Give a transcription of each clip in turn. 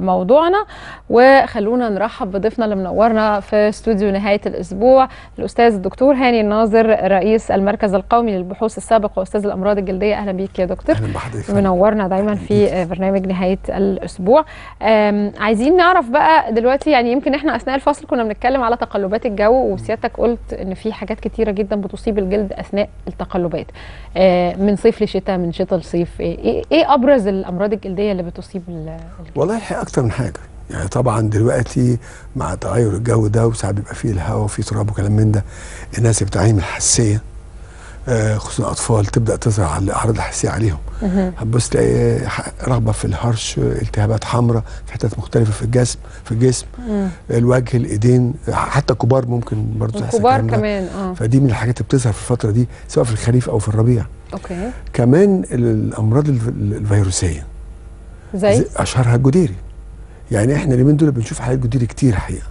لموضوعنا وخلونا نرحب بضيفنا اللي منورنا في استوديو نهاية الأسبوع الأستاذ الدكتور هاني الناظر رئيس المركز القومي للبحوث السابق وأستاذ الأمراض الجلدية. أهلا بيك يا دكتور. أهلا بحضرتك منورنا دايما في برنامج نهاية الأسبوع. عايزين نعرف بقى دلوقتي يعني يمكن إحنا أثناء الفصل كنا بنتكلم على تقلبات الجو وسيادتك قلت إن في حاجات كتيرة جدا بتصيب الجلد أثناء التقلبات. آه، من صيف لشتاء من شتاء لصيف إيه إيه إيه أبرز الأمراض الجلدية اللي بتصيب الجلد والله الحقيقة أكتر من حاجة. يعني طبعا دلوقتي مع تغير الجو ده وساعات بيبقى فيه الهواء وفيه تراب وكلام من ده الناس بتعاني من الحساسية آه، خصوصا الأطفال تبدأ تظهر على الأعراض الحساسية عليهم. هتبص تلاقي رغبة في الهرش التهابات حمراء في حتت مختلفة في الجسم في الجسم الوجه الإيدين حتى الكبار ممكن برضه تحس الكبار. كمان آه. فدي من الحاجات اللي بتظهر في الفترة دي سواء في الخريف أو في الربيع. أوكي. كمان ال- الأمراض الف- الفيروسية. زي أشهرها الجديري. يعني إحنا اليومين دول بنشوف حالات جديري كتير حقيقه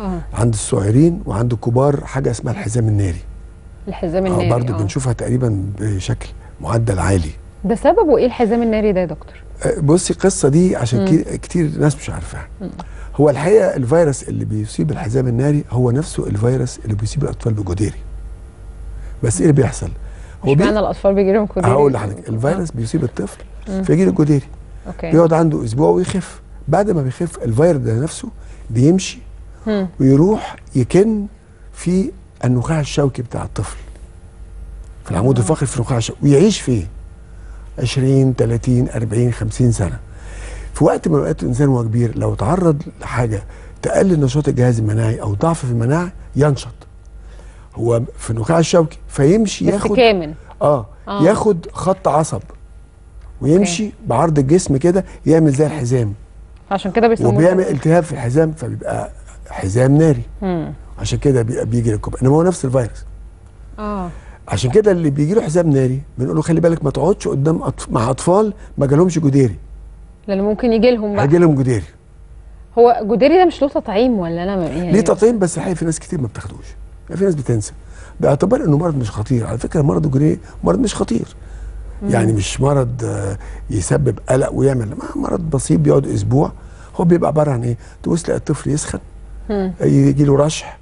آه. عند الصغيرين وعند الكبار حاجة اسمها الحزام الناري. الحزام آه الناري برضه آه. بنشوفها تقريبا بشكل معدل عالي. ده سببه إيه الحزام الناري ده يا دكتور؟ آه، بصي القصة دي عشان مم. كتير ناس مش عارفاها. هو الحقيقة الفيروس اللي بيصيب الحزام الناري هو نفسه الفيروس اللي بيصيب الأطفال بجديري. بس إيه اللي بيحصل؟ مش بي- معنى الأطفال بيجي لهم جديري هقول لحضرتك الفيروس بيصيب الطفل. فيجي له جديري. okay. بيقعد عنده أسبوع ويخف. بعد ما بيخف الفيروس ده نفسه بيمشي مم. ويروح يكن في النخاع الشوكي بتاع الطفل. في العمود آه. الفقري في النخاع الشوكي ويعيش فيه 20 30 40 50 سنة. في وقت من الأوقات الإنسان وهو كبير لو تعرض لحاجة تقلل نشاط الجهاز المناعي أو ضعف في المناعة ينشط. هو في النخاع الشوكي فيمشي ياخد كامل. آه, آه. ياخد خط عصب. ويمشي بعرض الجسم كده يعمل زي الحزام. عشان كده بيسموه وبيعمل التهاب في الحزام فبيبقى حزام ناري. مم. عشان كده بي- بيجي للكبار إنما هو نفس الفيروس. آه. عشان كده اللي بيجي له حزام ناري بنقول له خلي بالك ما تقعدش قدام أطف... مع أطفال ما جالهمش جديري لأن ممكن يجي لهم بقى. هيجي لهم جديري هو جديري ده مش له تطعيم ولا أنا يعني ليه تطعيم؟ بس الحقيقة في ناس كتير ما بتاخدوش. يعني في ناس بتنسى. باعتبار إنه مرض مش خطير. على فكرة مرض الجديري مرض مش خطير. يعني مش مرض آه، يسبب قلق ويعمل. ما مرض بسيط بيقعد أسبوع. هو بيبقى عبارة عن إيه؟ تبص تلاقي الطفل يسخن مم. يجي له رشح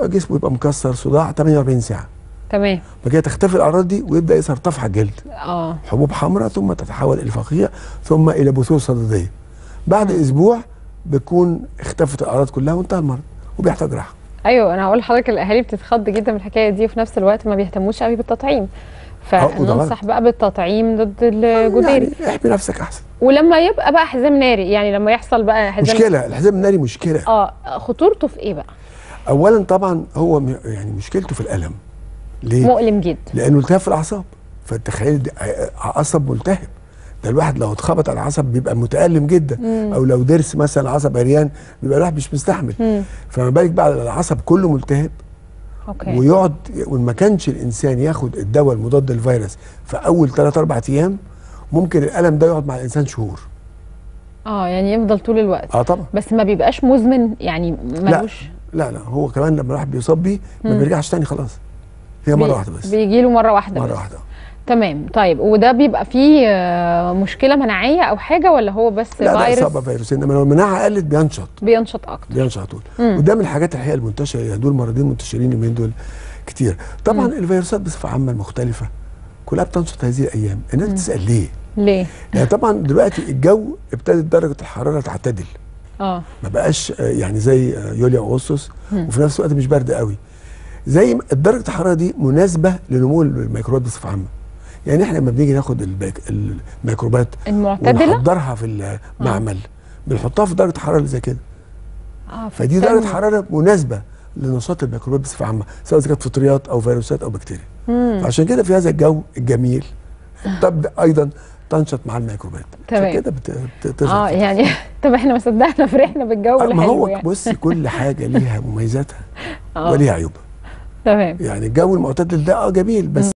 جسمه يبقى مكسر صداع 48 ساعة. تمام. بعد كده تختفي الأعراض دي ويبدأ يظهر طفح الجلد آه. حبوب حمراء ثم تتحول إلى فقيه ثم إلى بثور صددية. بعد أسبوع بتكون اختفت الأعراض كلها وانتهى المرض وبيحتاج راحة. أيوه أنا هقول لحضرتك الأهالي بتتخض جدا من الحكاية دي وفي نفس الوقت ما بيهتموش قوي بالتطعيم. آه، فننصح بقى بالتطعيم ضد الجديري يعني احمي نفسك أحسن. ولما يبقى بقى حزام ناري يعني لما يحصل بقى حزام مشكلة الحزام الناري مشكلة. آه خطورته في إيه بقى؟ اولا طبعا هو يعني مشكلته في الألم. ليه؟ مؤلم جدا. لأنه التهاب في الأعصاب. فتخيل عصب ملتهب. ده الواحد لو اتخبط على العصب بيبقى متألم جدا. مم. أو لو ضرس مثلا عصب عريان بيبقى الواحد مش مستحمل. مم. فما بالك بقى العصب كله ملتهب. أوكي. ويقعد وما كانش الإنسان ياخد الدواء المضاد للفيروس في أول 3 4 أيام ممكن الألم ده يقعد مع الإنسان شهور. آه يعني يفضل طول الوقت. آه طبعا. بس ما بيبقاش مزمن يعني ملوش؟ لا لا هو كمان لما الواحد بيصاب بيه ما. بيرجعش تاني خلاص. هي مرة واحدة بس. بيجي له مرة واحدة مرة بس. واحدة. تمام. طيب وده بيبقى فيه آه، مشكلة مناعية أو حاجة ولا هو بس لا فيروس إصابة فيروس؟ إنما لو المناعة قلت بينشط. بينشط أكتر. بينشط على طول. وده من الحاجات الحقيقة المنتشرة. يعني دول مرضين منتشرين اليومين دول كتير. طبعا مم. الفيروسات بصفة عامة المختلفه كلها بتنشط هذه الأيام. الناس. بتسأل ليه؟ ليه؟ يعني طبعا دلوقتي الجو ابتدت درجة الحرارة تعتدل. آه. ما بقاش آه، يعني زي آه، يوليو أغسطس. وفي نفس الوقت مش برد قوي. زي درجه الحرارة دي مناسبة لنمو الميكروبات بصفة عامة. يعني إحنا لما بنيجي ناخد البيك- الميكروبات المعتدلة ونحضرها في المعمل بنحطها في درجة حرارة زي كده آه فدي. درجة حرارة مناسبة لنشاط الميكروبات بصفة عامة سواء كانت فطريات أو فيروسات أو بكتيريا مم. فعشان كده في هذا الجو الجميل تبدا أيضا تنشط مع الميكروبات تمام. عشان كده بت- بت- بتظهر آه. يعني طب إحنا ما صدقنا فرحنا بالجو آه، ما الحلو هو يعني بص كل حاجة ليها مميزاتها آه. وليها عيوبها تمام يعني الجو المعتدل ده آه جميل بس